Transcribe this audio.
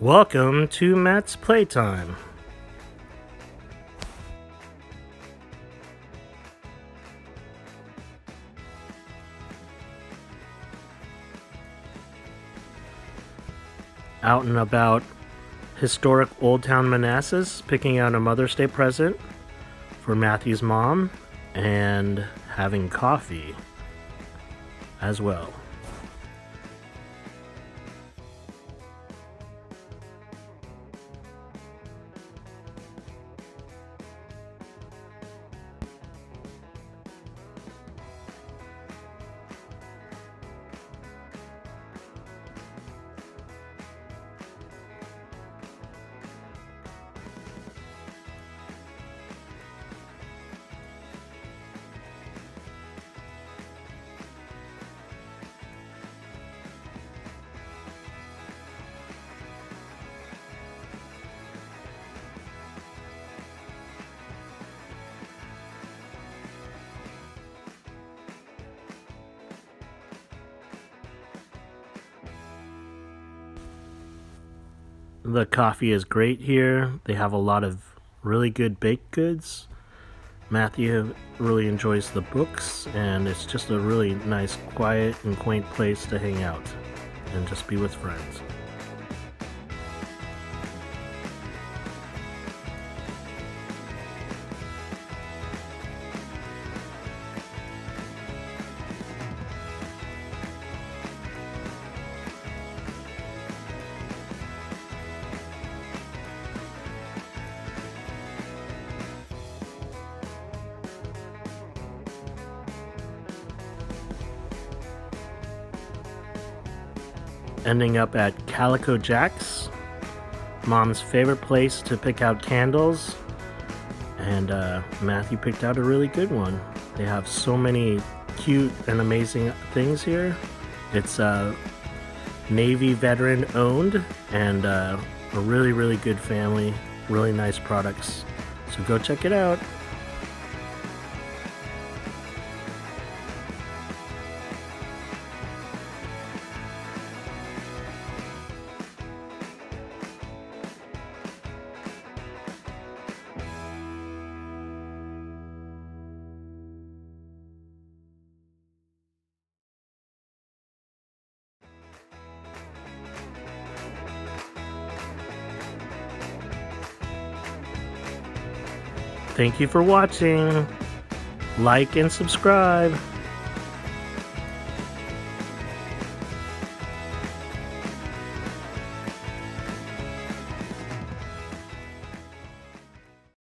Welcome to Matt's Playtime. Out and about historic Old Town Manassas, picking out a Mother's Day present for Matthew's mom, and having coffee as well. The coffee is great here. They have a lot of really good baked goods. Matthew really enjoys the books, and it's just a really nice, quiet, and quaint place to hang out and just be with friends. Ending up at Calico Jack's, mom's favorite place to pick out candles. And uh, Matthew picked out a really good one. They have so many cute and amazing things here. It's uh, Navy veteran owned and uh, a really, really good family. Really nice products. So go check it out. Thank you for watching. Like and subscribe.